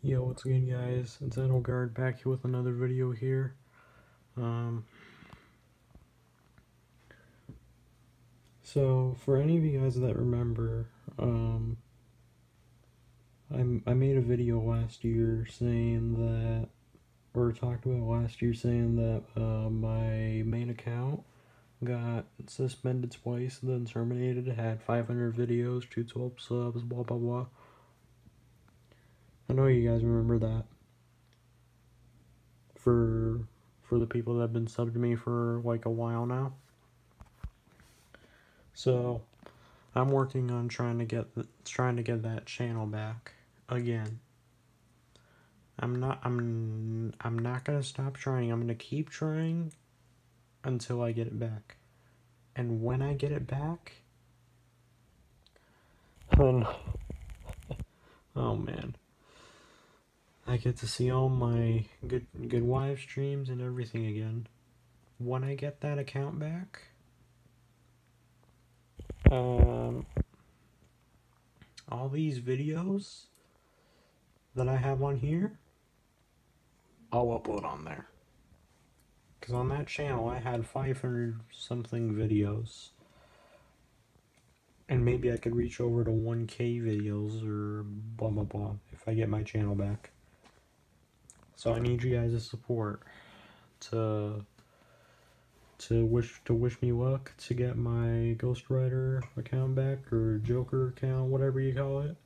Yo, what's good guys? It's Edelgard back here with another video here. Um, so, for any of you guys that remember, um, I, I made a video last year saying that, or talked about last year saying that uh, my main account got suspended twice, then terminated, had 500 videos, 212 subs, blah blah blah. I know you guys remember that. For for the people that have been subbed to me for like a while now. So, I'm working on trying to get the, trying to get that channel back again. I'm not I'm I'm not going to stop trying. I'm going to keep trying until I get it back. And when I get it back, then oh man. I get to see all my good good live streams and everything again. When I get that account back, um, all these videos that I have on here, I'll upload on there. Because on that channel, I had 500 something videos. And maybe I could reach over to 1k videos or blah blah blah if I get my channel back. So I need you guys' support to to wish to wish me luck to get my Ghost Rider account back or Joker account, whatever you call it.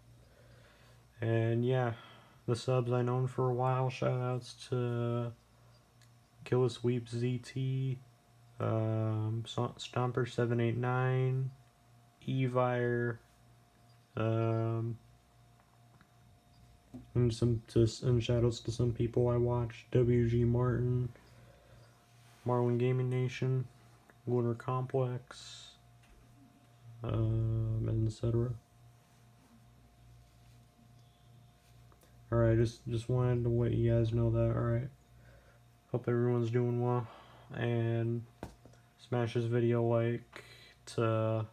And yeah, the subs I known for a while. Shoutouts to Killer Sweep ZT, um, Stomper seven eight nine, Evire, um, and some to and shoutouts to some people I watch WG Martin, Marlin Gaming Nation, Lunar Complex, um, and etc. Alright, just just wanted to let you guys know that, alright. Hope everyone's doing well and smash this video like to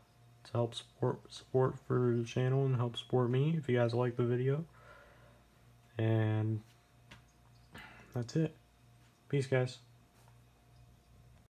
to help support support for the channel and help support me if you guys like the video. And that's it. Peace, guys.